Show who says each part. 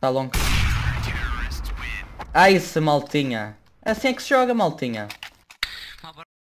Speaker 1: Tá longo. Ah, isso, maltinha. Assim é que se joga, maltinha.